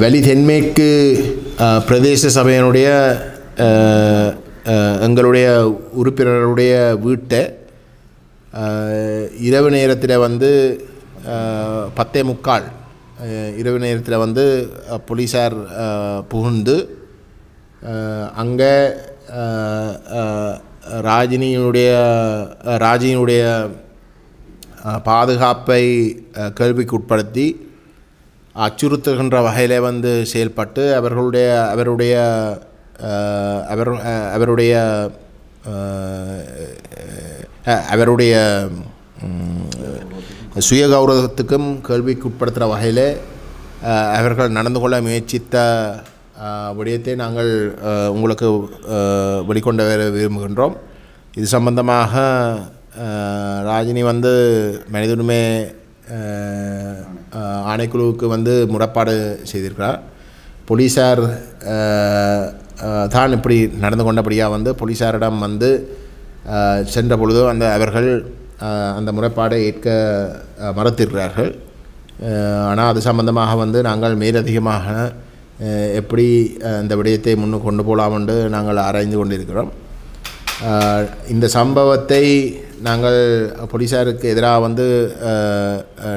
வெளி தென்மேற்கு பிரதேச சபையினுடைய எங்களுடைய உறுப்பினருடைய வீட்டை இரவு நேரத்தில் வந்து பத்தே முக்கால் இரவு நேரத்தில் வந்து போலீஸார் புகுந்து அங்கே ராஜினியினுடைய ராஜினியுடைய பாதுகாப்பை அஹ், கேள்விக்கு உட்படுத்தி அச்சுறுத்துகின்ற வகையில் வந்து செயல்பட்டு அவர்களுடைய அவருடைய அவர் அவருடைய அவருடைய சுய கௌரவத்துக்கும் கேள்விக்கு உட்படுத்துகிற வகையில் அவர்கள் நடந்து கொள்ள முயற்சித்த விடயத்தை நாங்கள் உங்களுக்கு வெளிக்கொண்டு வர விரும்புகின்றோம். இது சம்பந்தமாக ராஜினி வந்து மனிதனுமே ஆணைக்குழுவுக்கு வந்து முறைப்பாடு செய்திருக்கிறார். போலீஸார் தான் இப்படி நடந்து கொண்டபடியாக வந்து போலீஸாரிடம் வந்து சென்ற பொழுது அந்த அவர்கள் அந்த முறைப்பாடை ஏற்க மறுத்திருக்கிறார்கள். ஆனால் அது சம்பந்தமாக வந்து நாங்கள் மேலதிகமாக எப்படி அந்த விடயத்தை முன்னுக்கு கொண்டு போகலாம் என்று நாங்கள் ஆராய்ந்து கொண்டிருக்கிறோம். இந்த சம்பவத்தை நாங்கள் போலீஸாருக்கு எதிராக வந்து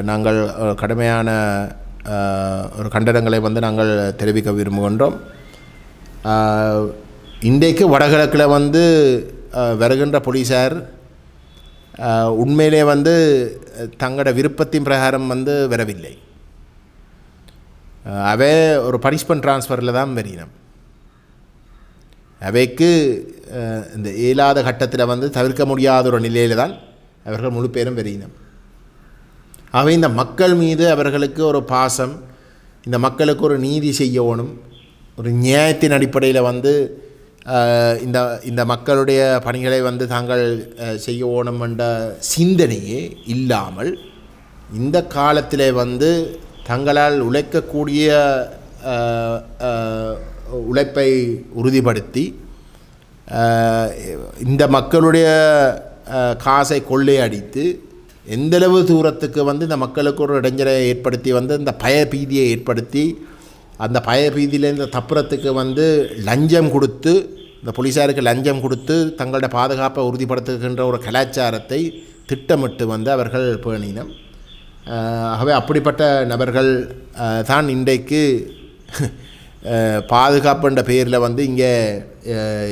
நாங்கள் கடுமையான ஒரு கண்டனங்களை வந்து நாங்கள் தெரிவிக்க விரும்புகின்றோம். இன்றைக்கு வடகிழக்கில் வந்து வருகின்ற போலீஸார் உண்மையிலே வந்து தங்களோட விருப்பத்தின் பிரகாரம் வந்து வரவில்லை. அவை ஒரு பனிஷ்மெண்ட் ட்ரான்ஸ்ஃபரில் தான் வரினம் அவைக்கு இந்த இயலாத கட்டத்தில் வந்து தவிர்க்க முடியாத ஒரு நிலையில் தான் அவர்கள் முழு பேரும் வெறியினம் அவை இந்த மக்கள் மீது அவர்களுக்கு ஒரு பாசம் இந்த மக்களுக்கு ஒரு நீதி செய்யணும் ஒரு நியாயத்தின் அடிப்படையில் வந்து இந்த இந்த மக்களுடைய பணிகளை வந்து தாங்கள் செய்யணும் என்ற சிந்தனையே இல்லாமல் இந்த காலத்தில் வந்து தங்களால் உழைக்கக்கூடிய உழைப்பை உறுதிப்படுத்தி இந்த மக்களுடைய காசை கொள்ளை அடித்து எந்தளவு தூரத்துக்கு வந்து இந்த மக்களுக்கு ஒரு இடைஞ்சலை ஏற்படுத்தி வந்து இந்த பய பீதியை ஏற்படுத்தி அந்த பய பீதியிலேருந்து தப்புறத்துக்கு வந்து லஞ்சம் கொடுத்து இந்த போலீஸாருக்கு லஞ்சம் கொடுத்து தங்களோட பாதுகாப்பை உறுதிப்படுத்துகின்ற ஒரு கலாச்சாரத்தை திட்டமிட்டு வந்து அவர்கள் பேணினம் ஆகவே அப்படிப்பட்ட நபர்கள் தான் இன்றைக்கு பாதுகாப்புன்ற பெயரில் வந்து இங்கே அஹ்,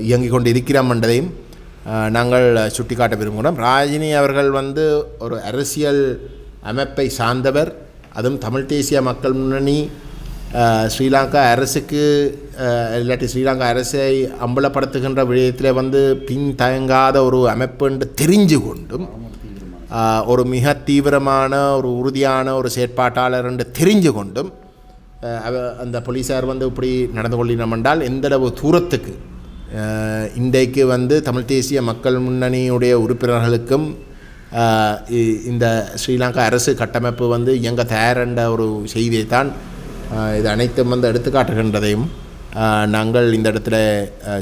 இயங்கிக் கொண்டு இருக்கிறோம் என்றதையும் நாங்கள் சுட்டிக்காட்ட விரும்புகிறோம். ராஜினி அவர்கள் வந்து ஒரு அரசியல் அமைப்பை சார்ந்தவர். அதுவும் தமிழ் தேசிய மக்கள் முன்னணி ஸ்ரீலங்கா அரசுக்கு இல்லாட்டி ஸ்ரீலங்கா அரசை அம்பலப்படுத்துகின்ற விடயத்தில் வந்து பின்தயங்காத ஒரு அமைப்பு என்று தெரிஞ்சு கொண்டும் ஒரு மிக தீவிரமான ஒரு உறுதியான ஒரு செயற்பாட்டாளர் என்று தெரிஞ்சு கொண்டும் அந்த போலீஸார் வந்து இப்படி நடந்து கொள்ளினோம் என்றால் எந்தளவு தூரத்துக்கு? இன்றைக்கு வந்து தமிழ் தேசிய மக்கள் முன்னணியுடைய உறுப்பினர்களுக்கும் இ- இந்த ஸ்ரீலங்கா அரசு கட்டமைப்பு வந்து இயங்க தயாரென்ற ஒரு செய்தியை தான் இது அனைத்தும் வந்து எடுத்துக்காட்டுகின்றதையும் நாங்கள் இந்த இடத்துல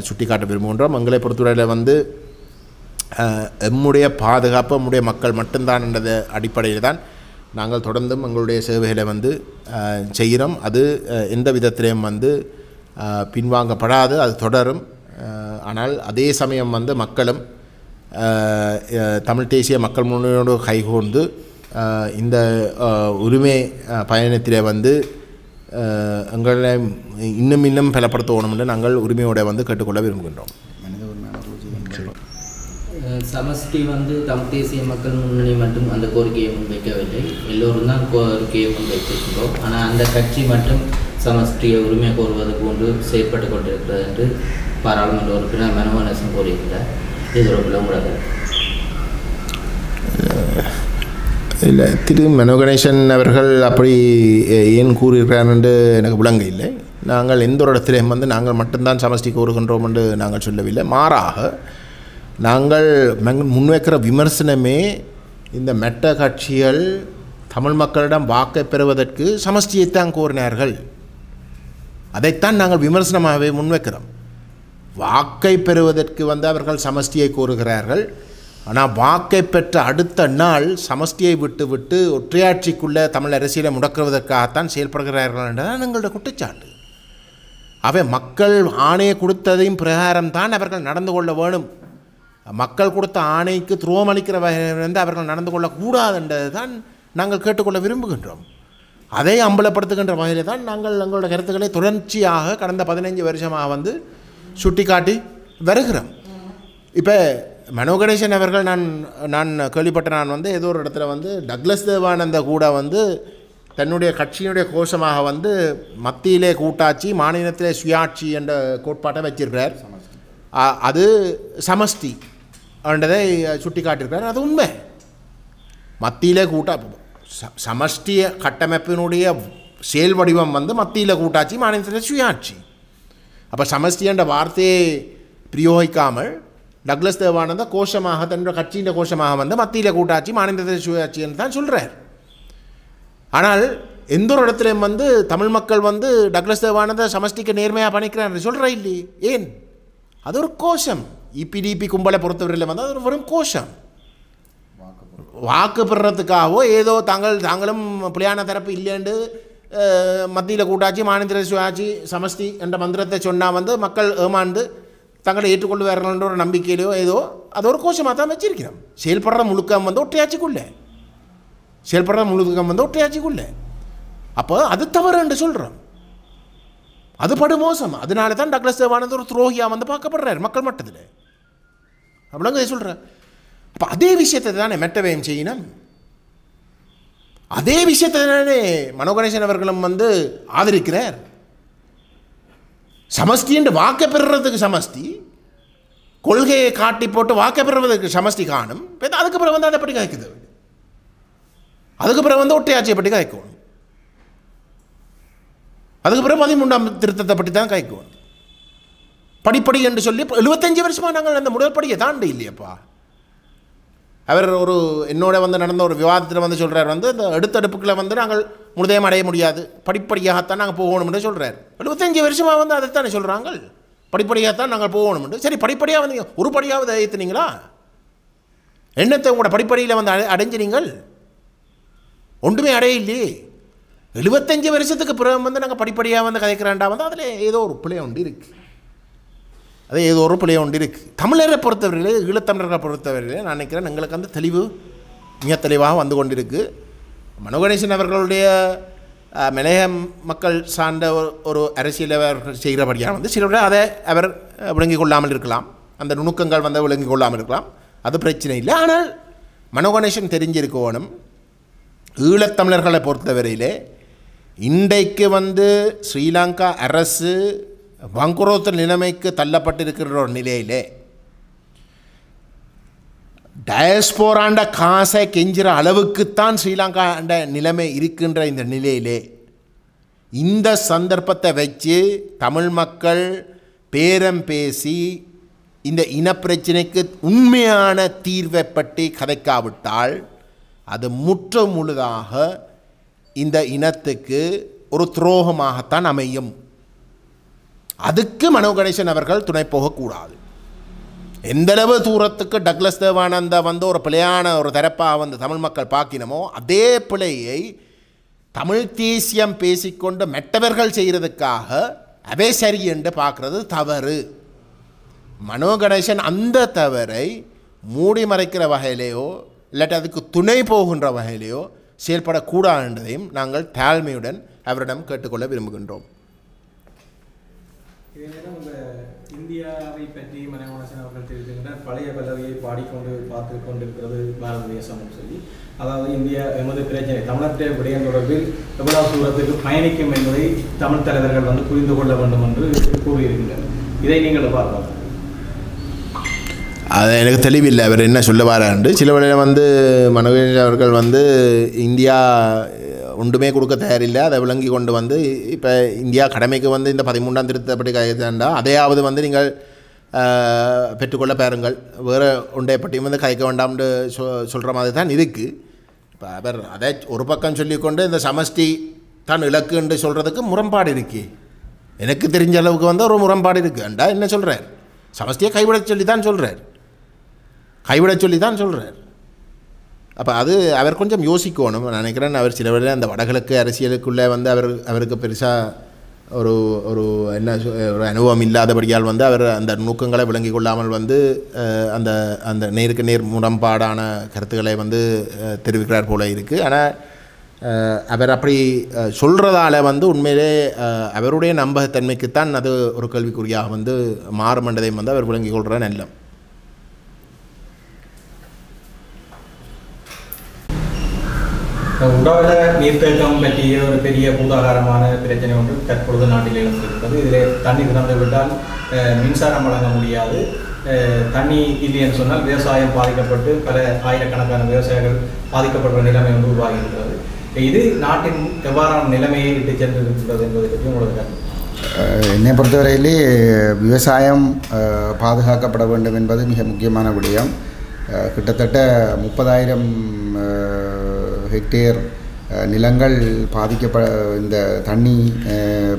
சுட்டிக்காட்ட விரும்புகின்றோம். எங்களை பொறுத்தவரையில் வந்து எம்முடைய பாதுகாப்பு நம்முடைய மக்கள் மட்டும்தான் என்றது அடிப்படையில் தான் நாங்கள் தொடர்ந்தும் எங்களுடைய சேவைகளை வந்து செய்கிறோம். அது எந்த விதத்திலையும் வந்து பின்வாங்கப்படாது அது தொடரும். ஆனால் அதே சமயம் வந்து மக்களும் தமிழ் தேசிய மக்கள் முன்னோடு கைகோர்ந்து இந்த உரிமை பயணத்திலே வந்து எங்களை இன்னும் இன்னும் பலப்படுத்தணும் என்று நாங்கள் உரிமையோட வந்து கேட்டுக்கொள்ள விரும்புகின்றோம். சமஷ்டி வந்து தமிழ் தேசிய மக்கள் முன்னணி மட்டும் அந்த கோரிக்கையை முன்வைக்கவில்லை. எல்லோரும் தான் கோரிக்கையை முன்வைத்திருக்கிறோம். ஆனால் அந்த கட்சி மட்டும் சமஷ்டியை உரிமை கோருவது போன்று செயற்பட்டு கொண்டிருக்கிறது என்று பாராளுமன்ற உறுப்பினர் மனோகரசன் கூறியிருக்கிறார். இது ஒரு உங்களது இல்லை திரு மனோ கணேசன் அவர்கள் அப்படி ஏன் கூறுகிறார் என்று எனக்கு விளங்க இல்லை. நாங்கள் எந்த ஒரு இடத்திலையும் வந்து நாங்கள் மட்டும்தான் சமஷ்டி கூறுகின்றோம் என்று நாங்கள் சொல்லவில்லை. மாறாக நாங்கள் மங்- முன்வைக்கிற விமர்சனமே இந்த மெட்ட கட்சிகள் தமிழ் மக்களிடம் வாக்கை பெறுவதற்கு சமஷ்டியைத்தான் கோரினார்கள். அதைத்தான் நாங்கள் விமர்சனமாகவே முன்வைக்கிறோம். வாக்கை பெறுவதற்கு வந்து அவர்கள் சமஷ்டியை கோருகிறார்கள். ஆனால் வாக்கை பெற்ற அடுத்த நாள் சமஷ்டியை விட்டு விட்டு ஒற்றையாட்சிக்குள்ளே தமிழ் அரசியலை முடக்குவதற்காகத்தான் செயல்படுகிறார்கள் என்றதான் எங்களோட குற்றச்சாட்டு. அவை மக்கள் ஆணையை கொடுத்ததையும் பிரகாரம் தான் அவர்கள் நடந்து கொள்ள வேணும் மக்கள் கொடுத்த ஆணைக்கு துரோகம் அளிக்கிற வகையிலிருந்து அவர்கள் நடந்து கொள்ளக்கூடாது என்றது தான் நாங்கள் கேட்டுக்கொள்ள விரும்புகின்றோம். அதை அம்பலப்படுத்துகின்ற வகையில் தான் நாங்கள் எங்களோட கருத்துக்களை தொடர்ச்சியாக கடந்த பதினைஞ்சு வருஷமாக வந்து சுட்டிக்காட்டி வருகிறோம். இப்போ மனோ கணேசன் அவர்கள் நான் நான் கேள்விப்பட்ட நான் வந்து ஏதோ ஒரு இடத்துல வந்து டக்ளஸ் தேவானந்த கூட வந்து தன்னுடைய கட்சியினுடைய கோஷமாக வந்து மத்தியிலே கூட்டாட்சி மாநிலத்திலே சுயாட்சி என்ற கோட்பாட்டை வச்சிருக்கிறார். அது சமஷ்டி. அப்படின்றதை சுட்டி காட்டியிருக்கிறார். அது உண்மை. மத்தியிலே கூட்டா ச- சமஷ்டிய கட்டமைப்பினுடைய செயல் வடிவம் வந்து மத்தியில் கூட்டாட்சி மாநிலத்தில் சுயாட்சி. அப்போ சமஷ்டின்ற வார்த்தையை பிரயோகிக்காமல் டக்ளஸ் தேவானந்த கோஷமாக தன்னுடைய கட்சியின் கோஷமாக வந்து மத்தியில் கூட்டாட்சி மாநிலத்தில் சுயாட்சி என்று தான் சொல்கிறார் ஆனால் எந்த ஒரு இடத்துலையும் வந்து தமிழ் மக்கள் வந்து டக்ளஸ் தேவானந்த சமஷ்டிக்கு நேர்மையாக பண்ணிக்கிறார் சொல்கிறா இல்லையே? ஏன்? அது ஒரு கோஷம். இபிடிபி கும்பலை பொறுத்தவரையில் வந்து அது வெறும் கோஷம். வாக்கு பெறுறதுக்காகவோ ஏதோ தாங்கள் தாங்களும் புலியான தரப்பு இல்லைண்டு மத்தியில் கூட்டாட்சி மாநில சுயாட்சி சமஷ்டி என்ற மந்திரத்தை சொன்னால் வந்து மக்கள் ஏமாந்து தங்களை ஏற்றுக்கொண்டு வரணுன்ற ஒரு நம்பிக்கையிலையோ ஏதோ அது ஒரு கோஷமாக தான் வச்சிருக்கிறோம். செயல்படுற முழுக்கம் வந்து ஒற்றையாட்சிக்குள்ளே. செயல்படுற முழுக்கம் வந்து ஒற்றையாட்சிக்குள்ளே. அப்போ அது தவறு என்று சொல்கிறோம் அது படு மோசம் அதனால தான் டக்ளஸ் தேவானந்த் ஒரு துரோகியாக வந்து பார்க்கப்படுறார் மக்கள் மட்டத்தில். அப்படிங்க சொல்கிறேன் அப்போ அதே விஷயத்தை தானே மெட்டவையும் செய்யணும் அதே விஷயத்தை தானே மனோகணேசன் அவர்களும் வந்து ஆதரிக்கிறார். சமஷ்டி என்று பெறுறதுக்கு சமஷ்டி கொள்கையை காட்டி போட்டு வாக்கை பெறுவதற்கு சமஷ்டி காணும். இப்ப அதுக்கு பிறகு வந்து அதை பற்றி காய்க்குது? அதுக்கு பிறகு வந்து ஒட்டையாட்சியை பற்றி காய்க்கணும் அதுக்கப்புறம் பதிமூன்றாம் திருத்தத்தை பற்றி தான் காய்க்கணும் படிப்படி என்று சொல்லி இப்போ எழுபத்தஞ்சு வருஷமாக நாங்கள் அந்த முதற்படியை தாண்டி இல்லையப்பா. அவர் ஒரு என்னோட வந்து நடந்த ஒரு விவாதத்தில் வந்து சொல்கிறார் வந்து இந்த எடுத்தடுப்புகளை வந்து நாங்கள் முழுதயம் அடைய முடியாது. படிப்படியாகத்தான் நாங்கள் போகணும்னு சொல்கிறார் எழுபத்தஞ்சு வருஷமாக வந்து அதைத்தானே சொல்கிறாங்க படிப்படியாகத்தான் நாங்கள் போகணும்னு. சரி படிப்படியாக வந்து ஒரு படியாவது ஏற்றுனீங்களா என்னத்தை உங்களோட படிப்படியில் வந்து அடை அடைஞ்சு ஒன்றுமே அடைய இல்லையே எழுபத்தஞ்சு வருஷத்துக்கு பிறகு வந்து நாங்கள் படிப்படியாக வந்து கதைக்கிறாண்டா வந்து அதில் ஏதோ ஒரு பிள்ளை ஒன்று இருக்குது அது ஏதோ ஒரு பிள்ளைய ஒன்று இருக்குது தமிழரை பொறுத்தவரையில் ஈழத்தமிழர்களை பொறுத்தவரையிலே நான் நினைக்கிறேன் எங்களுக்கு அந்த தெளிவு மிக தெளிவாக வந்து கொண்டிருக்கு. மனோகணேசன் அவர்களுடைய மலைய மக்கள் சார்ந்த ஒரு ஒரு அரசியலை செய்கிறபடியாக வந்து சில அதை அவர் விளங்கிக் கொள்ளாமல் இருக்கலாம். அந்த நுணுக்கங்கள் வந்து விளங்கிக் கொள்ளாமல் இருக்கலாம். அது பிரச்சனை இல்லை. ஆனால் மனோகணேசன் தெரிஞ்சிருக்கணும் ஈழத்தமிழர்களை பொறுத்தவரையிலே இன்றைக்கு வந்து ஸ்ரீலங்கா அரசு வங்குரோத்து நிலைமைக்கு தள்ளப்பட்டிருக்கிற ஒரு நிலையிலே டயஸ்போராண்ட காசை கெஞ்சுற அளவுக்குத்தான் ஸ்ரீலங்காண்ட நிலைமை இருக்கின்ற இந்த நிலையிலே இந்த சந்தர்ப்பத்தை வச்சு தமிழ் மக்கள் பேரம் பேசி இந்த இனப்பிரச்சனைக்கு உண்மையான தீர்வை பற்றி கதைக்காவிட்டால் அது முற்ற முழுதாக இந்த இனத்துக்கு ஒரு துரோகமாகத்தான் அமையும். அதுக்கு மனோ கணேசன் அவர்கள் துணை போகக்கூடாது. எந்தளவு தூரத்துக்கு டக்ளஸ் தேவானந்தா வந்து ஒரு பிழையான ஒரு தரப்பாக வந்து தமிழ் மக்கள் பார்க்கினமோ அதே பிழையை தமிழ் தேசியம் பேசிக்கொண்டு மெட்டவர்கள் செய்கிறதுக்காக அவே சரி என்று பார்க்குறது தவறு. மனோ கணேசன் அந்த தவறை மூடி மறைக்கிற வகையிலேயோ இல்லாட்டி அதுக்கு துணை போகின்ற வகையிலேயோ செயல்படக்கூடாது என்பதையும் நாங்கள் தாழ்மையுடன் அவரிடம் கேட்டுக்கொள்ள விரும்புகின்றோம். இதேதான் நேரம் இந்தியாவை பற்றி மனோகணசன் அவர்கள் தெரிவித்திருக்கிறார். பழைய பல்லவியை பாடிக்கொண்டு பார்த்து கொண்டிருக்கிறது பாரத தேசம்னு சொல்லி. அதாவது இந்தியா எமது பிரச்சனை தமிழற்ற விடயம் தொடர்பில் எவ்வளவு தூரத்துக்கு பயணிக்கும் என்பதை தமிழ் தலைவர்கள் வந்து புரிந்து கொள்ள வேண்டும் என்று கூறியிருக்கின்றனர் இதை நீங்கள் பார்க்கலாம் அது எனக்கு தெளிவில்லை. அவர் என்ன சொல்ல வராண்டு சில வேளையில் வந்து மனோகரன் அவர்கள் வந்து இந்தியா ஒன்றுமே கொடுக்க தயாரில்லை. அதை விளங்கி கொண்டு வந்து இப்போ இந்தியா கடமைக்கு வந்து இந்த பதிமூன்றாம் திருத்தப்படி கைதாண்டா அதையாவது வந்து நீங்கள் பெற்றுக்கொள்ள பாருங்கள். வேறு ஒன்றை பட்டியும் வந்து கைக்க வேண்டாம்னு சொ சொல்கிற மாதிரி தான் இருக்குது இப்போ அவர் அதை ஒரு பக்கம் சொல்லிக்கொண்டு இந்த சமஷ்டி தான் இலக்குன்னு சொல்கிறதுக்கு முரண்பாடு இருக்குது எனக்கு தெரிஞ்ச அளவுக்கு வந்து ஒரு முரண்பாடு இருக்குண்டா என்ன சொல்கிறார் சமஷ்டியை கைவிட சொல்லி தான் சொல்கிறார் கைவிட சொல்லி தான் சொல்கிறார் அப்போ அது அவர் கொஞ்சம் யோசிக்கணும். நான் நினைக்கிறேன் அவர் சில வேளை அந்த வடகிழக்கு அரசியலுக்குள்ளே வந்து அவர் அவருக்கு பெருசாக ஒரு ஒரு என்ன ஒரு அனுபவம் இல்லாதபடியால் வந்து அவர் அந்த நோக்கங்களை விளங்கி கொள்ளாமல் வந்து அந்த அந்த நேருக்கு நேர் முரண்பாடான கருத்துக்களை வந்து தெரிவிக்கிறார் போல இருக்குது ஆனால் அவர் அப்படி சொல்கிறதால வந்து உண்மையிலே அவருடைய நம்பகத்தன்மைக்குத்தான் அது ஒரு கேள்விக்குறியாக வந்து மாறும் வந்து அவர் விளங்கி கொள்கிற நல்லம். உடல நீர்த்தேக்கம் பற்றிய ஒரு பெரிய பூதாகாரமான பிரச்சனை ஒன்று தற்பொழுது நாட்டில் எழுந்திருக்கிறது. இதில் தண்ணி திறந்து விட்டால் மின்சாரம் வழங்க முடியாது. தண்ணி இல்லைன்னு சொன்னால் விவசாயம் பாதிக்கப்பட்டு பல ஆயிரக்கணக்கான விவசாயிகள் பாதிக்கப்படுற நிலைமை வந்து உருவாகியிருக்கிறது. இது நாட்டின் எவ்வாறான நிலைமையை இட்டு சென்றிருக்கிறது என்பதை பற்றி உங்களுக்கு கருத்து? என்னை பொறுத்தவரையிலே விவசாயம் பாதுகாக்கப்பட வேண்டும் என்பது மிக முக்கியமான விடயம். கிட்டத்தட்ட முப்பதாயிரம் ஹெக்டேர் நிலங்கள் பாதிக்கப்ப இந்த தண்ணி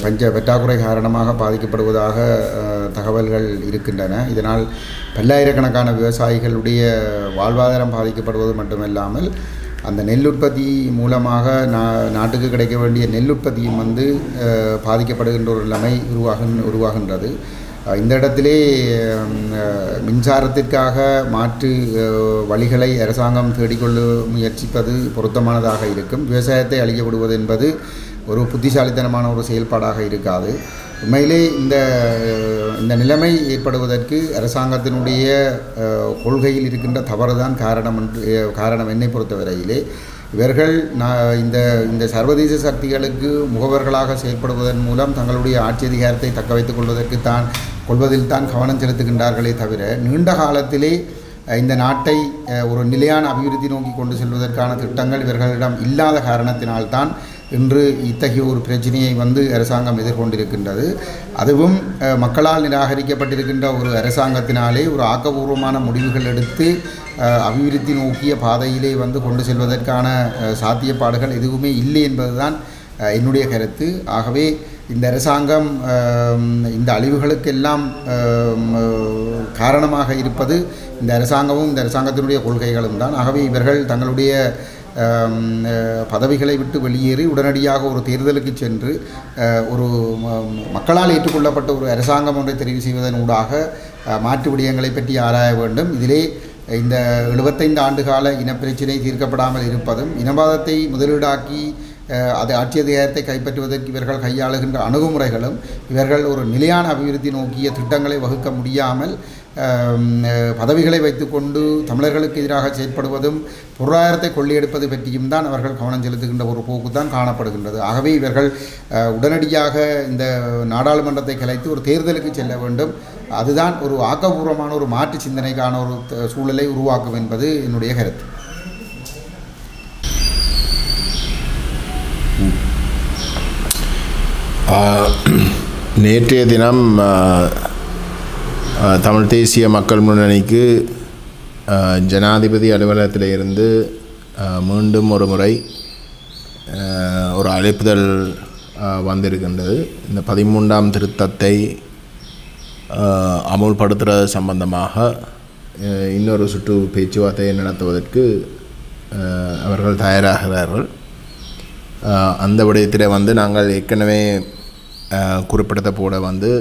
பஞ்ச பற்றாக்குறை காரணமாக பாதிக்கப்படுவதாக தகவல்கள் இருக்கின்றன. இதனால் பல்லாயிரக்கணக்கான விவசாயிகளுடைய வாழ்வாதாரம் பாதிக்கப்படுவது மட்டுமல்லாமல் அந்த நெல் உற்பத்தி மூலமாக நா நாட்டுக்கு கிடைக்க வேண்டிய நெல் உற்பத்தியும் வந்து பாதிக்கப்படுகின்ற ஒரு நிலைமை உருவாகின் உருவாகின்றது. இந்த இடத்திலே மின்சாரத்திற்காக மாற்று வழிகளை அரசாங்கம் தேடிக்கொள்ள முயற்சிப்பது பொருத்தமானதாக இருக்கும். விவசாயத்தை அழிக்கப்படுவது என்பது ஒரு புத்திசாலித்தனமான ஒரு செயல்பாடாக இருக்காது. உண்மையிலே இந்த இந்த நிலைமை ஏற்படுவதற்கு அரசாங்கத்தினுடைய கொள்கையில் இருக்கின்ற தவறுதான் காரணம் என்று காரணம் என்னை பொறுத்தவரையிலே. இவர்கள் நான் இந்த இந்த சர்வதேச சக்திகளுக்கு முகவர்களாக செயல்படுவதன் மூலம் தங்களுடைய ஆட்சி அதிகாரத்தை தக்க வைத்துக் கொள்வதற்கு தான் கொள்வதில் தான் கவனம் செலுத்துகின்றார்களே தவிர நீண்ட காலத்திலே இந்த நாட்டை ஒரு நிலையான அபிவிருத்தி நோக்கி கொண்டு செல்வதற்கான திட்டங்கள் இவர்களிடம் இல்லாத காரணத்தினால்தான் இன்று இத்தகைய ஒரு பிரச்சனையை வந்து அரசாங்கம் எதிர்கொண்டிருக்கின்றது. அதுவும் மக்களால் நிராகரிக்கப்பட்டிருக்கின்ற ஒரு அரசாங்கத்தினாலே ஒரு ஆக்கபூர்வமான முடிவுகள் எடுத்து அபிவிருத்தி நோக்கிய பாதையிலே வந்து கொண்டு செல்வதற்கான சாத்தியப்பாடுகள் எதுவுமே இல்லை என்பதுதான் என்னுடைய கருத்து. ஆகவே இந்த அரசாங்கம் இந்த அழிவுகளுக்கெல்லாம் காரணமாக இருப்பது இந்த அரசாங்கமும் இந்த அரசாங்கத்தினுடைய கொள்கைகளும் தான். ஆகவே இவர்கள் தங்களுடைய பதவிகளை விட்டு வெளியேறி உடனடியாக ஒரு தேர்தலுக்கு சென்று ஒரு மக்களால் ஏற்றுக்கொள்ளப்பட்ட ஒரு அரசாங்கம் ஒன்றை தெரிவு செய்வதன் ஊடாக மாற்று விடயங்களை பற்றி ஆராய வேண்டும். இதிலே இந்த 75 ஆண்டுகால இனப்பிரச்சினை தீர்க்கப்படாமல் இருப்பதும் இனவாதத்தை முதலீடாக்கி அது ஆட்சி அதிகாரத்தை கைப்பற்றுவதற்கு இவர்கள் கையாளுகின்ற அணுகுமுறைகளும் இவர்கள் ஒரு நிலையான அபிவிருத்தி நோக்கிய திட்டங்களை வகுக்க முடியாமல் பதவிகளை வைத்துக்கொண்டு தமிழர்களுக்கு எதிராக செயற்படுவதும் பொருளாதாரத்தை கொள்ளையெடுப்பது பற்றியும் தான் அவர்கள் கவனம் செலுத்துகின்ற ஒரு போக்கு தான் காணப்படுகின்றது. ஆகவே இவர்கள் உடனடியாக இந்த நாடாளுமன்றத்தை கலைத்து ஒரு தேர்தலுக்கு செல்ல வேண்டும். அதுதான் ஒரு ஆக்கப்பூர்வமான ஒரு மாற்று சிந்தனைக்கான ஒரு சூழலை உருவாக்கும் என்பது என்னுடைய கருத்து. நேற்றைய தினம் தமிழ் தேசிய மக்கள் முன்னணிக்கு ஜனாதிபதி அலுவலகத்தில் இருந்து மீண்டும் ஒரு முறை ஒரு அழைப்புதல் வந்திருக்கின்றது. இந்த பதிமூன்றாம் திருத்தத்தை அமுல்படுத்துகிறது சம்பந்தமாக இன்னொரு சுற்று பேச்சுவார்த்தையை நடத்துவதற்கு அவர்கள் தயாராகிறார்கள். அந்த விடயத்தில் வந்து நாங்கள் ஏற்கனவே குறிப்பிடத்த போட வந்து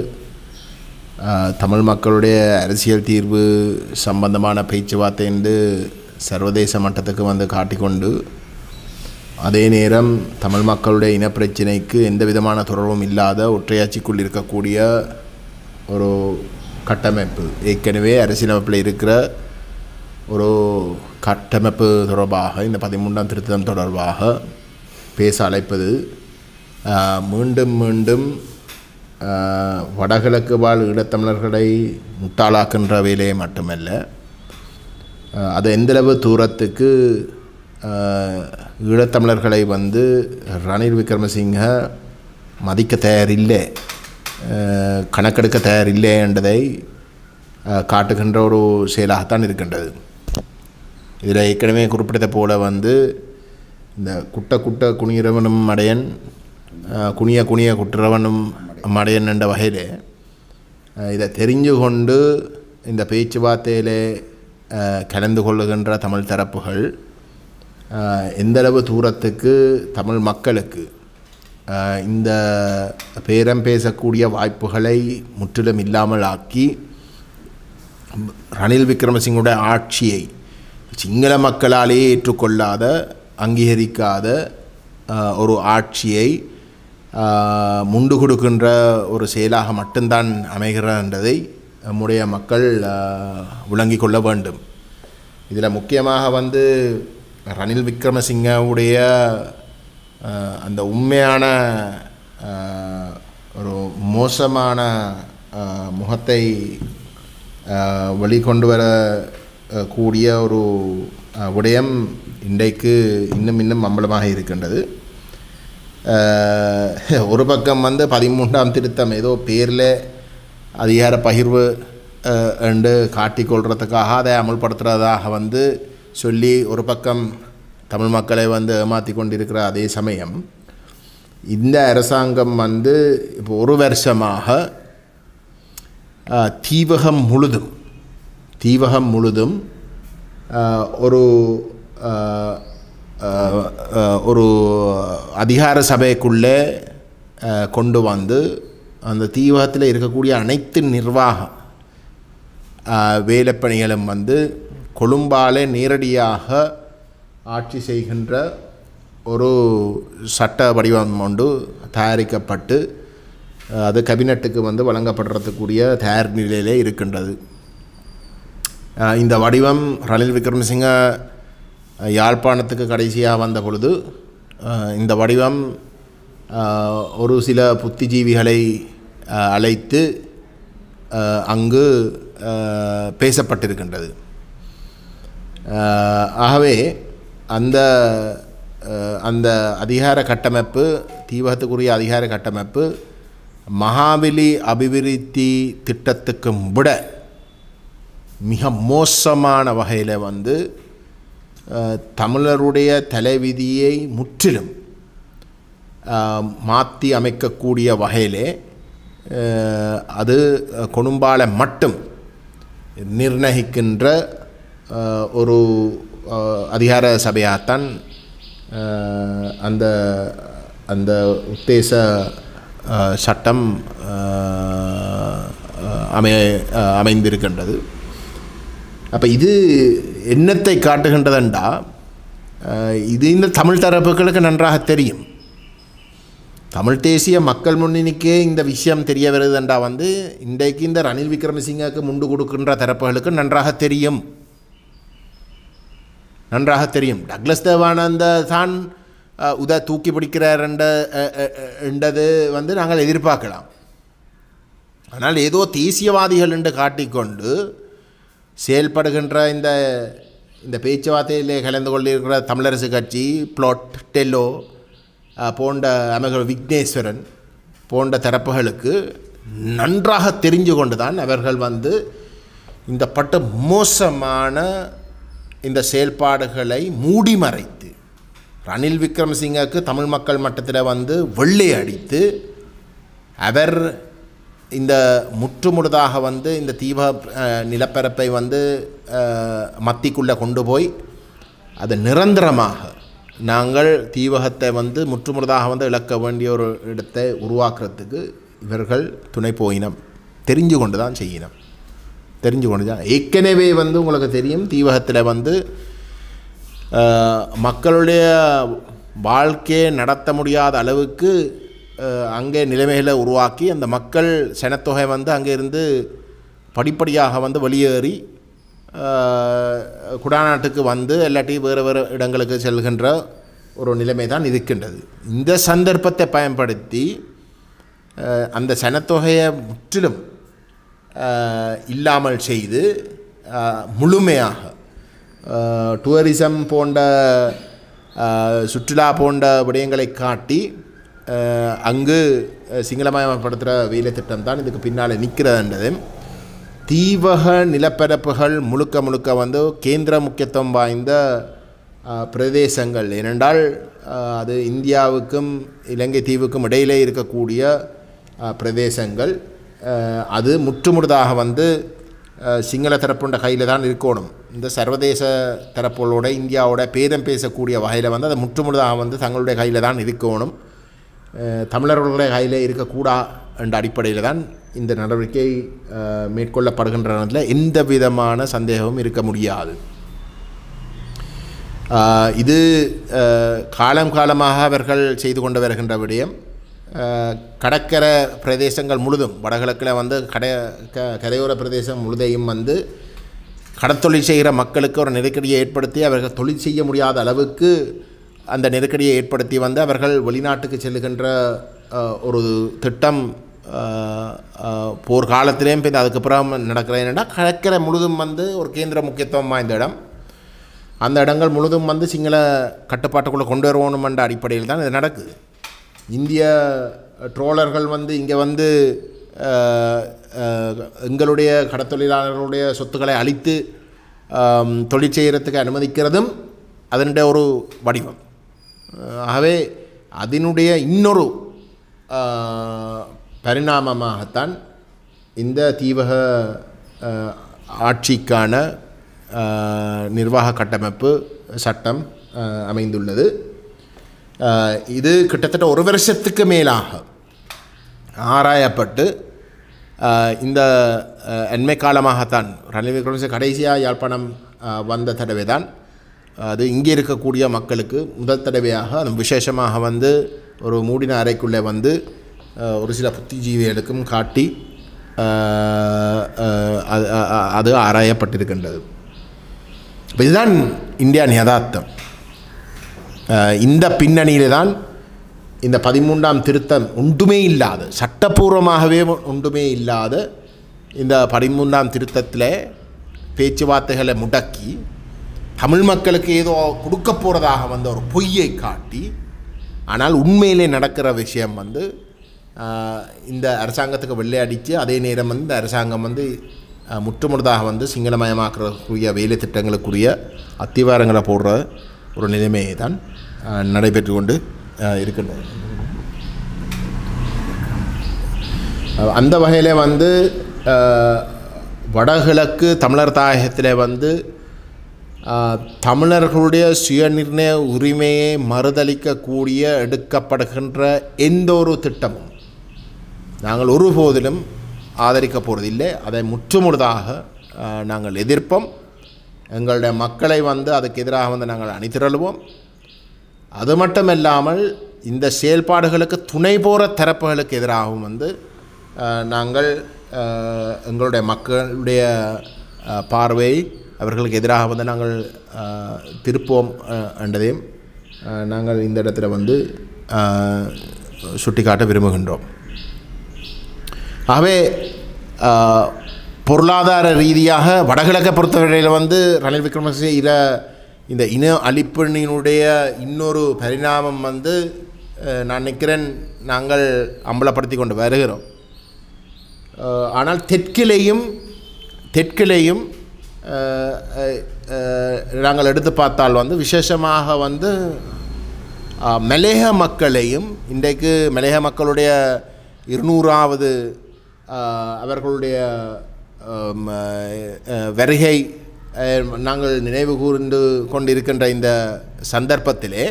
தமிழ் மக்களுடைய அரசியல் தீர்வு சம்பந்தமான பேச்சுவார்த்தை என்று சர்வதேச மட்டத்துக்கு வந்து காட்டிக்கொண்டு அதே நேரம் தமிழ் மக்களுடைய இனப்பிரச்சினைக்கு எந்த விதமான தொடர்பும் இல்லாத ஒற்றையாட்சிக்குள் இருக்கக்கூடிய ஒரு கட்டமைப்பு ஏற்கனவே அரசியலமைப்பில் இருக்கிற ஒரு கட்டமைப்பு தொடர்பாக இந்த பதிமூன்றாம் திருத்தம் தொடர்பாக பேச அழைப்பது மீண்டும் மீண்டும் வடகிழக்கு வாழ் ஈழத்தமிழர்களை முட்டாளாக்கின்ற வேலையை மட்டுமல்ல அது எந்தளவு தூரத்துக்கு ஈழத்தமிழர்களை வந்து ரணில் விக்ரமசிங்க மதிக்க தயாரில்லை கணக்கெடுக்க தயாரில்லை என்றதை காட்டுகின்ற ஒரு செயலாகத்தான் இருக்கின்றது. இதில் ஏற்கனவே குறிப்பிட்டதை போல வந்து இந்த குட்ட குட்ட குனியறவனும் அடையன் குனிய குனிய குற்றவனும் மடையன் என்ற வகையில் இதை தெரிஞ்சு கொண்டு இந்த பேச்சுவார்த்தையில் கலந்து கொள்ளுகின்ற தமிழ் தரப்புகள் எந்தளவு தூரத்துக்கு தமிழ் மக்களுக்கு இந்த பேரம் பேசக்கூடிய வாய்ப்புகளை முற்றிலும் இல்லாமல் ஆக்கி ரணில் விக்ரமசிங்கோட ஆட்சியை சிங்கள மக்களாலேயே ஏற்றுக்கொள்ளாத அங்கீகரிக்காத ஒரு ஆட்சியை முண்டு கொடுக்கின்ற ஒரு செயலாக மட்டும்தான் அமைகிறன்றதை நம்முடைய மக்கள் விளங்கி கொள்ள வேண்டும். இதில் முக்கியமாக வந்து ரணில் விக்ரமசிங்கவுடைய அந்த உண்மையான ஒரு மோசமான முகத்தை வெளிக்கொண்டு வர கூடிய ஒரு விடயம் இன்றைக்கு இன்னும் இன்னும் அம்பலமாக இருக்கின்றது. ஒரு பக்கம் வந்து பதிமூன்றாம் திருத்தம் ஏதோ பேரில் அதிகார பகிர்வு என்று காட்டிக்கொள்கிறதுக்காக அதை அமுல்படுத்துகிறதாக வந்து சொல்லி ஒரு பக்கம் தமிழ் மக்களை வந்து ஏமாற்றி கொண்டிருக்கிற அதே சமயம் இந்த அரசாங்கம் வந்து இப்போ ஒரு வருஷமாக தீவகம் முழுதும் தீவகம் முழுதும் ஒரு ஒரு அதிகார சபைக்குள்ளே கொண்டு வந்து அந்த தீவகத்தில் இருக்கக்கூடிய அனைத்து நிர்வாக வேலைப்பணிகளும் வந்து கொழும்பாலே நேரடியாக ஆட்சி செய்கின்ற ஒரு சட்ட வடிவம் ஒன்று தயாரிக்கப்பட்டு அது கபினட்டுக்கு வந்து வழங்கப்படுறதுக்குரிய தயார் நிலையிலே இருக்கின்றது. இந்த வடிவம் ரணில் விக்ரமசிங்க யாழ்ப்பாணத்துக்கு கடைசியாக வந்த பொழுது இந்த வடிவம் ஒரு சில புத்திஜீவிகளை அழைத்து அங்கு பேசப்பட்டிருக்கின்றது. ஆகவே அந்த அந்த அதிகார கட்டமைப்பு தீவகத்துக்குரிய அதிகார கட்டமைப்பு மகாபலி அபிவிருத்தி திட்டத்துக்கும் விட மிக மோசமான வகையில் வந்து தமிழருடைய தலைவிதியை முற்றிலும் மாற்றி அமைக்கக்கூடிய வகையிலே அது கொழும்பால மட்டும் நிர்ணயிக்கின்ற ஒரு அதிகார சபையாகத்தான் அந்த அந்த உத்தேச சட்டம் அமை அமைந்திருக்கின்றது. அப்போ இது என்னத்தை காட்டுகின்றதென்றா இது இந்த தமிழ் தரப்புகளுக்கு நன்றாக தெரியும். தமிழ் தேசிய மக்கள் முன்னணிக்கே இந்த விஷயம் தெரிய வருதுண்டா வந்து இன்றைக்கு இந்த ரணில் விக்ரமசிங்கக்கு முண்டு கொடுக்கின்ற தரப்புகளுக்கு நன்றாக தெரியும். நன்றாக தெரியும். டக்ளஸ் தேவானந்த தான் உத தூக்கி பிடிக்கிறார் என்றது வந்து நாங்கள் எதிர்பார்க்கலாம். ஆனால் ஏதோ தேசியவாதிகள் என்று காட்டிக்கொண்டு செயல்படுகின்ற இந்த இந்த பேச்சுவார்த்தையிலே கலந்து கொண்டிருக்கிற தமிழரசு கட்சி பிளாட் டெல்லோ போன்ற அமைகள் விக்னேஸ்வரன் போன்ற தரப்புகளுக்கு நன்றாக தெரிஞ்சு கொண்டு தான் அவர்கள் வந்து இந்த பட்ட மோசமான இந்த செயல்பாடுகளை மூடி மறைத்து ரணில் விக்ரமசிங்கக்கு தமிழ் மக்கள் மட்டத்தில் வந்து வெள்ளை அடித்து அவர் இந்த முற்றுமுழுதாக வந்து இந்த தீப நிலப்பரப்பை வந்து மத்திக்குள்ளே கொண்டு போய் அது நிரந்தரமாக நாங்கள் தீவகத்தை வந்து முற்றுமுழுதாக வந்து இழக்க வேண்டிய ஒரு இடத்தை உருவாக்குறதுக்கு இவர்கள் துணை போயினம். தெரிஞ்சு கொண்டு தான் செய்யினம். தெரிஞ்சு கொண்டு தான். ஏற்கனவே வந்து உங்களுக்கு தெரியும் தீவகத்தில் வந்து மக்களுடைய வாழ்க்கையை நடத்த முடியாத அளவுக்கு அங்கே நிலைமைகளை உருவாக்கி அந்த மக்கள் சனத்தொகை வந்து அங்கே இருந்து படிப்படியாக வந்து வெளியேறி குடாநாட்டுக்கு வந்து இல்லாட்டி வேறு வேறு இடங்களுக்கு செல்கின்ற ஒரு நிலைமை தான் இருக்கின்றது. இந்த சந்தர்ப்பத்தை பயன்படுத்தி அந்த சனத்தொகையை முற்றிலும் இல்லாமல் செய்து முழுமையாக டூரிசம் போன்ற சுற்றுலா போன்ற விடயங்களை காட்டி அங்கு அஹ், சிங்களமயப்படுத்துகிற வேலை திட்டம் தான் இதுக்கு பின்னால் நிற்கிறதுன்றது. தீவக நிலப்பரப்புகள் முழுக்க முழுக்க வந்து கேந்திர முக்கியத்துவம் வாய்ந்த பிரதேசங்கள். ஏனென்றால் அது இந்தியாவுக்கும் இலங்கை தீவுக்கும் இடையிலே இருக்கக்கூடிய பிரதேசங்கள். அது முற்றுமுழுதாக வந்து சிங்கள தரப்புண்ட கையில் தான் இருக்கணும். இந்த சர்வதேச தரப்புகளோட இந்தியாவோட பேதம் பேசக்கூடிய வகையில் வந்து அதை முற்றுமுழுதாக வந்து தங்களுடைய கையில் தான் இருக்கணும். தமிழர்களுடைய கையில் இருக்கக்கூடா என்ற அடிப்படையில் தான் இந்த நடவடிக்கை அஹ், மேற்கொள்ளப்படுகின்றனதில் எந்த விதமான சந்தேகமும் இருக்க முடியாது. இது காலம் காலமாக அவர்கள் செய்து கொண்டு வருகின்ற விடயம். கடற்கரை பிரதேசங்கள் முழுதும் வடகிழக்கில் வந்து கடை க கரையோர பிரதேசம் முழுதையும் வந்து கடற்தொழில் செய்கிற மக்களுக்கு ஒரு நெருக்கடியை ஏற்படுத்தி அவர்கள் தொழில் செய்ய முடியாத அளவுக்கு அந்த நெருக்கடியை ஏற்படுத்தி வந்து அவர்கள் வெளிநாட்டுக்கு செல்லுகின்ற ஒரு திட்டம் போர்க்காலத்திலேயும் காலத்திலேயும் பின் அதுக்கப்புறம் நடக்கிற என்னென்னா கடற்கரை முழுதும் வந்து ஒரு கேந்திர முக்கியத்துவம் வாய்ந்த இடம். அந்த இடங்கள் முழுதும் வந்து சிங்கள கட்டுப்பாட்டுக்குள்ளே கொண்டு வரணும் என்ற அடிப்படையில் தான் இது நடக்குது. இந்திய ட்ரோலர்கள் வந்து இங்கே வந்து எங்களுடைய கடத்தொழிலாளர்களுடைய சொத்துக்களை அழித்து தொழில் செய்கிறதுக்கு அனுமதிக்கிறதும் அதனுடைய ஒரு வடிவம். ஆகவே அதனுடைய இன்னொரு பரிணாமமாகத்தான் இந்த தீவக ஆட்சிக்கான நிர்வாக கட்டமைப்பு சட்டம் அமைந்துள்ளது. இது கிட்டத்தட்ட ஒரு வருஷத்துக்கு மேலாக ஆராயப்பட்டு இந்த அண்மை காலமாகத்தான் ரணில் விக்ரமசிங்க கடைசியாக யாழ்ப்பாணம் வந்த தடவை தான் அது இங்கே இருக்கக்கூடிய மக்களுக்கு முதல் தடவையாக அது விசேஷமாக வந்து ஒரு மூடின அறைக்குள்ளே வந்து ஒரு சில புத்திஜீவிகளுக்கும் காட்டி அது அது ஆராயப்பட்டிருக்கின்றது. இப்போ இதுதான் இந்தியான் யதார்த்தம். இந்த பின்னணியிலே தான் இந்த பதிமூன்றாம் திருத்தம் ஒன்றுமே இல்லாத சட்டப்பூர்வமாகவே ஒன்றுமே இல்லாத இந்த பதிமூன்றாம் திருத்தத்தில் பேச்சுவார்த்தைகளை முடக்கி தமிழ் மக்களுக்கு ஏதோ கொடுக்க போகிறதாக வந்த ஒரு பொய்யை காட்டி ஆனால் உண்மையிலே நடக்கிற விஷயம் வந்து இந்த அரசாங்கத்துக்கு வெள்ளை அடித்து அதே நேரம் வந்து இந்த அரசாங்கம் வந்து ஆஹ், முற்றுமுழுதாக வந்து சிங்களமயமாக்குறதுக்குரிய வேலை திட்டங்களுக்குரிய அத்திவாரங்களை போடுற ஒரு நிலைமையை தான் நடைபெற்று கொண்டு இருக்கின்றது. அந்த வகையில் வந்து வடகிழக்கு தமிழர் தாயகத்தில் வந்து தமிழர்களுடைய சுயநிர்ணய உரிமையை மறுதளிக்கக்கூடிய எடுக்கப்படுகின்ற எந்த ஒரு திட்டமும் நாங்கள் ஒருபோதிலும் ஆதரிக்க போவதில்லை அதை முற்றுமுழுதாக நாங்கள் எதிர்ப்போம். எங்களுடைய மக்களை வந்து அதுக்கு எதிராக வந்து நாங்கள் அணிதிரழுவோம் அது மட்டுமல்லாமல் இந்த செயல்பாடுகளுக்கு துணை போகிற தரப்புகளுக்கு எதிராகவும் வந்து நாங்கள் எங்களுடைய மக்களுடைய பார்வையை அவர்களுக்கு எதிராக வந்து நாங்கள் திருப்போம் என்றதையும் நாங்கள் இந்த இடத்துல வந்து சுட்டிக்காட்ட விரும்புகின்றோம். ஆகவே பொருளாதார ரீதியாக வடகிழக்கை பொறுத்தவரையில் வந்து ரணில் விக்ரமசிங்க இத இந்த இன அழிப்பினுடைய இன்னொரு பரிணாமம் வந்து நான் நினைக்கிறேன் நாங்கள் அம்பலப்படுத்தி கொண்டு வருகிறோம். ஆனால் தெற்கிலேயும் தெற்கிலேயும் நாங்கள் எடுத்து பார்த்தால் வந்து விசேஷமாக வந்து மலேக மக்களையும் இன்றைக்கு மலேக மக்களுடைய இருநூறாவது அவர்களுடைய வருகை நாங்கள் நினைவு கூர்ந்து கொண்டிருக்கின்ற இந்த சந்தர்ப்பத்திலே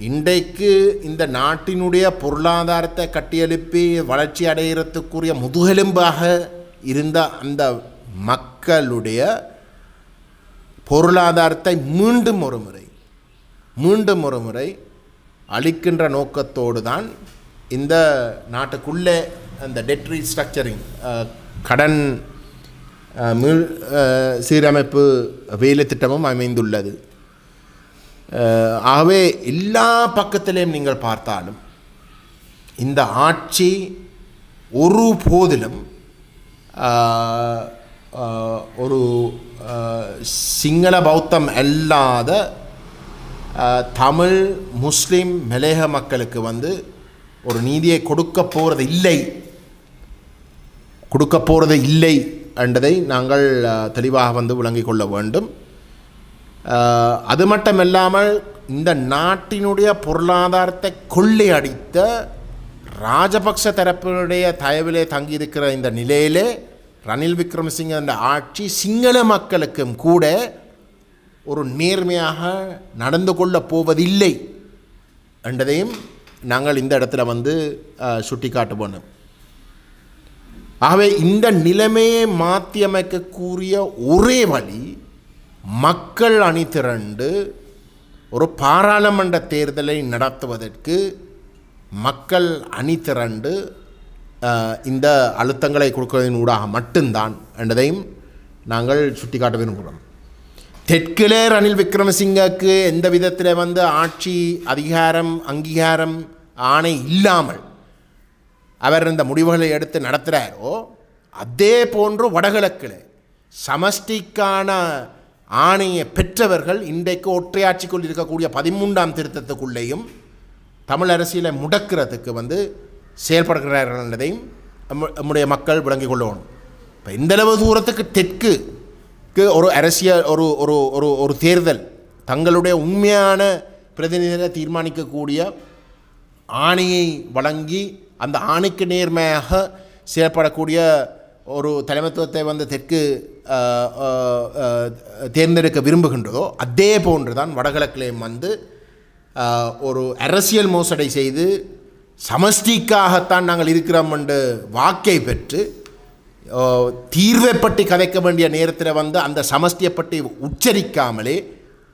இன்றைக்கு இந்த நாட்டினுடைய பொருளாதாரத்தை கட்டியெழுப்பி வளர்ச்சி அடைகிறதுக்குரிய முதுகெலும்பாக இருந்த அந்த மக்களுடைய பொருளாதாரத்தை மீண்டும் ஒரு முறை மீண்டும் ஒரு முறை அளிக்கின்ற நோக்கத்தோடு தான் இந்த நாட்டுக்குள்ளே அந்த டெட் ரீஸ்ட்ரக்சரிங் கடன் மீள் சீரமைப்பு வேலை திட்டமும் அமைந்துள்ளது. ஆகவே எல்லா பக்கத்திலையும் நீங்கள் பார்த்தாலும் இந்த ஆட்சி ஒரு போதிலும் ஒரு சிங்கள பௌத்தம் அல்லாத தமிழ் முஸ்லீம் மலேக மக்களுக்கு வந்து ஒரு நீதியை கொடுக்க போகிறது இல்லை கொடுக்க போகிறது இல்லை என்றதை நாங்கள் தெளிவாக வந்து விளங்கிக் கொள்ள வேண்டும் அது மட்டுமல்லாமல் இந்த நாட்டினுடைய பொருளாதாரத்தை கொள்ளையடித்த ராஜபக்ச தரப்பினுடைய தயவிலே தங்கியிருக்கிற இந்த நிலையிலே ரணில் விக்ரமசிங்க அந்த ஆட்சி சிங்கள மக்களுக்கும் கூட ஒரு நேர்மையாக நடந்து கொள்ளப் போவதில்லை என்றதையும் நாங்கள் இந்த இடத்துல வந்து சுட்டி காட்டுவோம் ஆகவே இந்த நிலைமையை மாற்றியமைக்கக்கூடிய ஒரே வழி மக்கள் அணி திரண்டு ஒரு பாராளுமன்ற தேர்தலை நடத்துவதற்கு மக்கள் அணி திரண்டு இந்த அழுத்தங்களை கொடுக்கிறதின் ஊடாக மட்டும்தான் என்றதையும் நாங்கள் சுட்டிக்காட்ட விரும்புகிறோம். தெற்கிலே ரணில் விக்ரமசிங்கக்கு எந்த விதத்தில் வந்து ஆட்சி அதிகாரம் அங்கீகாரம் ஆணை இல்லாமல் அவர் இந்த முடிவுகளை எடுத்து நடத்துகிறாரோ அதே போன்று வடகிழக்கில் சமஷ்டிக்கான ஆணையை பெற்றவர்கள் இன்றைக்கு ஒற்றையாட்சிக்குள் இருக்கக்கூடிய பதிமூன்றாம் திருத்தத்துக்குள்ளேயும் தமிழ் அரசியலை முடக்கிறதுக்கு வந்து செயல்படுகிறார்கள் என்பதையும் நம்முடைய மக்கள் விளங்கிக் கொள்ளணும் இப்போ இந்தளவு தூரத்துக்கு தெற்கு ஒரு அரசியல் ஒரு ஒரு ஒரு ஒரு தேர்தல் தங்களுடைய உண்மையான பிரதிநிதிகளை தீர்மானிக்கக்கூடிய ஆணையை வழங்கி அந்த ஆணைக்கு நேர்மையாக செயல்படக்கூடிய ஒரு தலைமைத்துவத்தை வந்து தெற்கு தேர்ந்தெடுக்க விரும்புகின்றதோ அதே போன்று தான் வடகிழக்கிலேயும் வந்து ஒரு அரசியல் மோசடி செய்து சமஷ்டிக்காகத்தான் நாங்கள் இருக்கிறோம் என்று வாக்கை பெற்று தீர்வை பற்றி கதைக்க வேண்டிய நேரத்தில் வந்து அந்த சமஷ்டியை பற்றி உச்சரிக்காமலே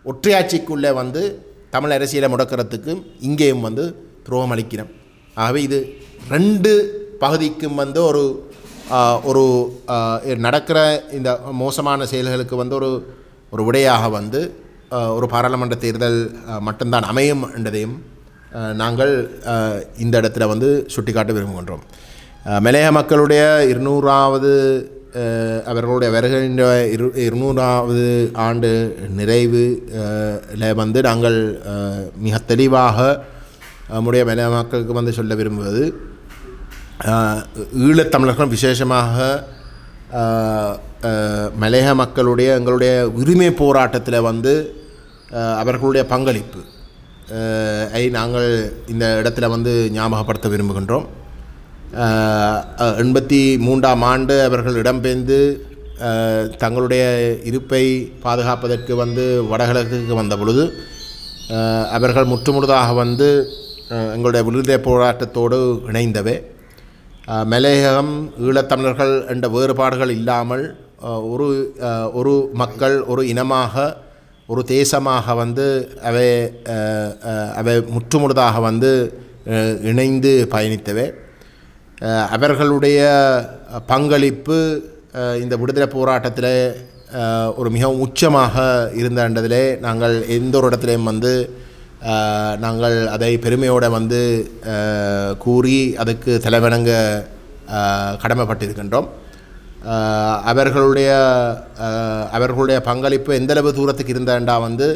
ஒற்றையாட்சிக்குள்ளே வந்து தமிழ் அரசியலை முடக்கிறதுக்கும் இங்கேயும் வந்து துரோகம் அளிக்கிறோம். ஆகவே இது ரெண்டு பகுதிக்கும் வந்து ஒரு ஒரு நடக்கிற இந்த மோசமான செயல்களுக்கு வந்து ஒரு ஒரு விடையாக வந்து ஒரு பாராளுமன்ற தேர்தல் மட்டும்தான் அமையும் என்றதையும் நாங்கள் இந்த இடத்துல வந்து சுட்டிக்காட்ட விரும்புகின்றோம். மலைய மக்களுடைய இருநூறாவது அவர்களுடைய வருகின்ற இரு இருநூறாவது ஆண்டு நிறைவு வந்து நாங்கள் மிக தெளிவாக நம்முடைய மலைய மக்களுக்கு வந்து சொல்ல விரும்புவது ஈழத்தமிழர்கள் விசேஷமாக மலைய மக்களுடைய எங்களுடைய உரிமை போராட்டத்தில் வந்து அவர்களுடைய பங்களிப்பு. ஐ நாங்கள் இந்த இடத்துல வந்து ஞாபகப்படுத்த விரும்புகின்றோம். எண்பத்தி மூன்றாம் ஆண்டு அவர்கள் இடம்பெயர்ந்து தங்களுடைய இருப்பை பாதுகாப்பதற்கு வந்து வடகிழக்குக்கு வந்த பொழுது அவர்கள் முற்றுமுழுதாக வந்து எங்களுடைய விடுதலை போராட்டத்தோடு இணைந்தவை. மலையகம் ஈழத்தமிழர்கள் என்ற வேறுபாடுகள் இல்லாமல் ஒரு ஒரு மக்கள் ஒரு இனமாக ஒரு தேசமாக வந்து அவை அவை முற்றுமுழுதாக வந்து இணைந்து பயணித்தவை. அவர்களுடைய பங்களிப்பு இந்த விடுதலை போராட்டத்தில் ஒரு மிகவும் உச்சமாக இருந்ததிலே நாங்கள் எந்த ஒரு இடத்துலையும் வந்து நாங்கள் அதை பெருமையோடு வந்து கூறி அதுக்கு தலைவணங்க கடமைப்பட்டிருக்கின்றோம். அவர்களுடைய அவர்களுடைய பங்களிப்பு எந்தளவு தூரத்துக்கு இருந்தாண்டா வந்து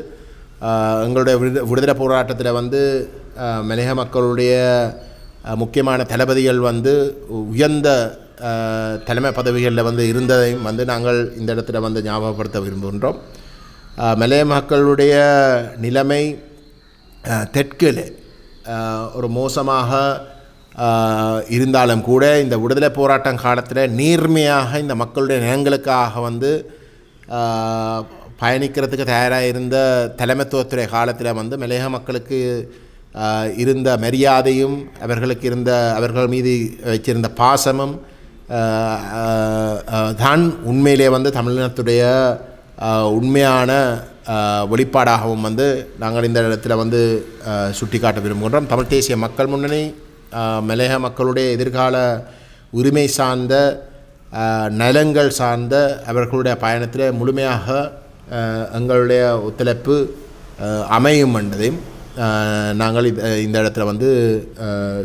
எங்களுடைய விடுத விடுதலை போராட்டத்தில் வந்து ஆஹ், மக்களுடைய முக்கியமான தளபதிகள் வந்து உயர்ந்த தலைமை பதவிகளில் வந்து இருந்ததையும் வந்து நாங்கள் இந்த இடத்துல வந்து ஞாபகப்படுத்த விரும்புகின்றோம். மலைய மக்களுடைய நிலைமை தெற்கில் ஒரு மோசமாக இருந்தாலும் கூட இந்த விடுதலை போராட்டம் காலத்தில் நேர்மையாக இந்த மக்களுடைய நிலங்களுக்காக வந்து பயணிக்கிறதுக்கு தயாராக இருந்த தலைமைத்துவத்துறை காலத்தில் வந்து மலையக மக்களுக்கு இருந்த மரியாதையும் அவர்களுக்கு இருந்த அவர்கள் மீது வச்சிருந்த பாசமும் தான் உண்மையிலே வந்து தமிழினத்துடைய உண்மையான வெளிப்பாடாகவும் வந்து நாங்கள் இந்த இடத்துல வந்து சுட்டிக்காட்ட விரும்புகின்றோம். தமிழ் தேசிய மக்கள் முன்னணி மலையக மக்களுடைய எதிர்கால உரிமை சார்ந்த நலங்கள் சார்ந்த அவர்களுடைய பயணத்தில் முழுமையாக எங்களுடைய ஒத்துழைப்பு அமையும் என்பதையும் நாங்கள் இந்த இந்த இடத்துல வந்து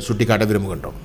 சுட்டிக்காட்ட விரும்புகின்றோம்.